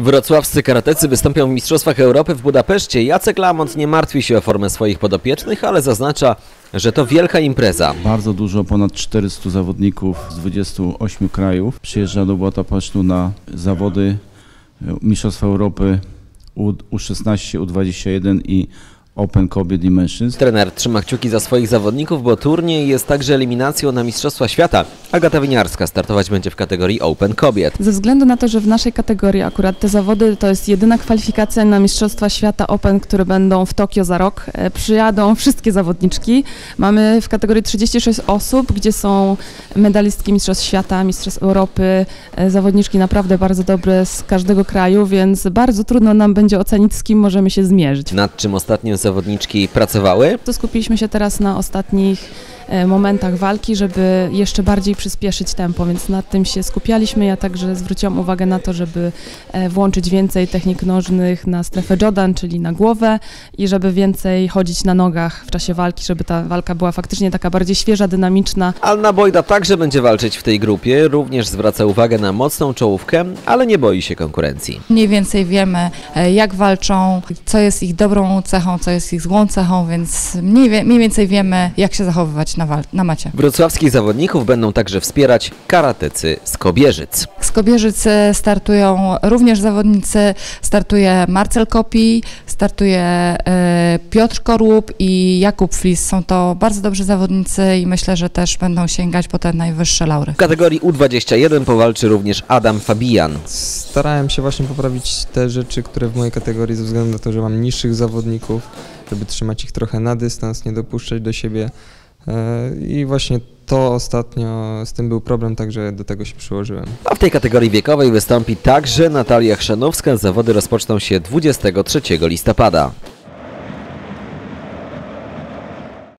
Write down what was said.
Wrocławscy karatecy wystąpią w Mistrzostwach Europy w Budapeszcie. Jacek Lamont nie martwi się o formę swoich podopiecznych, ale zaznacza, że to wielka impreza. Bardzo dużo, ponad 400 zawodników z 28 krajów przyjeżdża do Budapesztu na zawody e, Mistrzostwa Europy U, U16, U21 i Open kobiet i mężczyzn. Trener trzyma kciuki za swoich zawodników, bo turniej jest także eliminacją na Mistrzostwa Świata. Agata Winiarska startować będzie w kategorii Open Kobiet. Ze względu na to, że w naszej kategorii akurat te zawody to jest jedyna kwalifikacja na Mistrzostwa Świata Open, które będą w Tokio za rok, e, przyjadą wszystkie zawodniczki. Mamy w kategorii 36 osób, gdzie są medalistki Mistrzostw Świata, Mistrzostw Europy, e, zawodniczki naprawdę bardzo dobre z każdego kraju, więc bardzo trudno nam będzie ocenić, z kim możemy się zmierzyć. Nad czym ostatnio zawodniczki pracowały? To skupiliśmy się teraz na ostatnich momentach walki, żeby jeszcze bardziej przyspieszyć tempo, więc nad tym się skupialiśmy. Ja także zwróciłam uwagę na to, żeby e, włączyć więcej technik nożnych na strefę Jordan, czyli na głowę i żeby więcej chodzić na nogach w czasie walki, żeby ta walka była faktycznie taka bardziej świeża, dynamiczna. Anna Bojda także będzie walczyć w tej grupie, również zwraca uwagę na mocną czołówkę, ale nie boi się konkurencji. Mniej więcej wiemy, e, jak walczą, co jest ich dobrą cechą, co jest ich złą cechą, więc mniej, mniej więcej wiemy, jak się zachowywać na, wal- na macie. Wrocławskich zawodników będą także wspierać karatecy z Kobierzyc. Z Kobierzyc startują również zawodnicy, startuje Marcel Kopi, startuje e, Piotr Korłup i Jakub Flis. Są to bardzo dobrzy zawodnicy i myślę, że też będą sięgać po te najwyższe laury. W kategorii U21 powalczy również Adam Fabian. Starałem się właśnie poprawić te rzeczy, które w mojej kategorii ze względu na to, że mam niższych zawodników, żeby trzymać ich trochę na dystans, nie dopuszczać do siebie. E, I właśnie to ostatnio, z tym był problem, także do tego się przyłożyłem. A w tej kategorii wiekowej wystąpi także Natalia Chrzanowska. Zawody rozpoczną się 23 listopada.